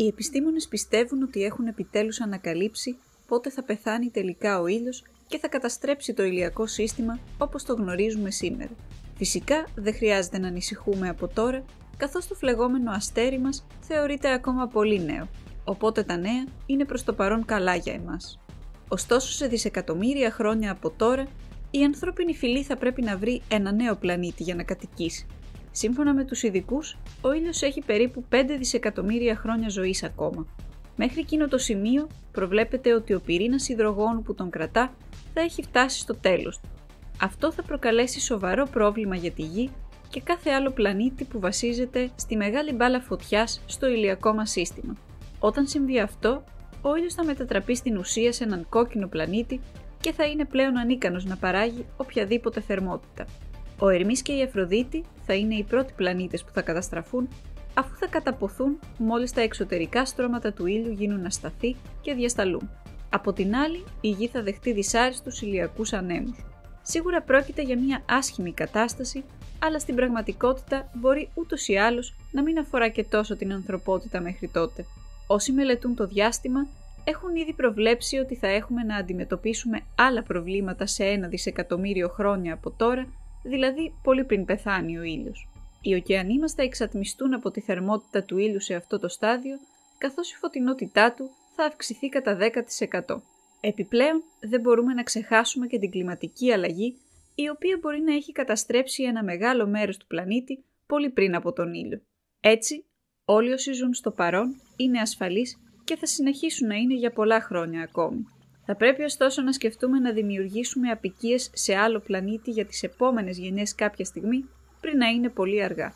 Οι επιστήμονες πιστεύουν ότι έχουν επιτέλους ανακαλύψει πότε θα πεθάνει τελικά ο ήλιος και θα καταστρέψει το ηλιακό σύστημα όπως το γνωρίζουμε σήμερα. Φυσικά δεν χρειάζεται να ανησυχούμε από τώρα, καθώς το φλεγόμενο αστέρι μας θεωρείται ακόμα πολύ νέο, οπότε τα νέα είναι προς το παρόν καλά για εμάς. Ωστόσο σε δισεκατομμύρια χρόνια από τώρα, η ανθρώπινη φυλή θα πρέπει να βρει ένα νέο πλανήτη για να κατοικήσει. Σύμφωνα με τους ειδικούς, ο ήλιος έχει περίπου 5 δισεκατομμύρια χρόνια ζωής ακόμα. Μέχρι εκείνο το σημείο προβλέπεται ότι ο πυρήνας υδρογόνου που τον κρατά θα έχει φτάσει στο τέλος του. Αυτό θα προκαλέσει σοβαρό πρόβλημα για τη Γη και κάθε άλλο πλανήτη που βασίζεται στη μεγάλη μπάλα φωτιάς στο ηλιακό μας σύστημα. Όταν συμβεί αυτό, ο ήλιος θα μετατραπεί στην ουσία σε έναν κόκκινο πλανήτη και θα είναι πλέον ανίκανος να παράγει οποιαδήποτε θερμότητα. Ο Ερμής και η Αφροδίτη θα είναι οι πρώτοι πλανήτες που θα καταστραφούν αφού θα καταποθούν μόλις τα εξωτερικά στρώματα του ήλιου γίνουν ασταθή και διασταλούν. Από την άλλη, η Γη θα δεχτεί δυσάρεστους ηλιακούς ανέμους. Σίγουρα πρόκειται για μια άσχημη κατάσταση, αλλά στην πραγματικότητα μπορεί ούτως ή άλλως να μην αφορά και τόσο την ανθρωπότητα μέχρι τότε. Όσοι μελετούν το διάστημα έχουν ήδη προβλέψει ότι θα έχουμε να αντιμετωπίσουμε άλλα προβλήματα σε ένα δισεκατομμύριο χρόνια από τώρα, δηλαδή πολύ πριν πεθάνει ο ήλιος. Οι ωκεανοί μας θα εξατμιστούν από τη θερμότητα του ήλιου σε αυτό το στάδιο, καθώς η φωτεινότητά του θα αυξηθεί κατά 10%. Επιπλέον, δεν μπορούμε να ξεχάσουμε και την κλιματική αλλαγή, η οποία μπορεί να έχει καταστρέψει ένα μεγάλο μέρος του πλανήτη πολύ πριν από τον ήλιο. Έτσι, όλοι όσοι ζουν στο παρόν είναι ασφαλείς και θα συνεχίσουν να είναι για πολλά χρόνια ακόμη. Θα πρέπει ωστόσο να σκεφτούμε να δημιουργήσουμε απικίες σε άλλο πλανήτη για τις επόμενες γενιές κάποια στιγμή πριν να είναι πολύ αργά.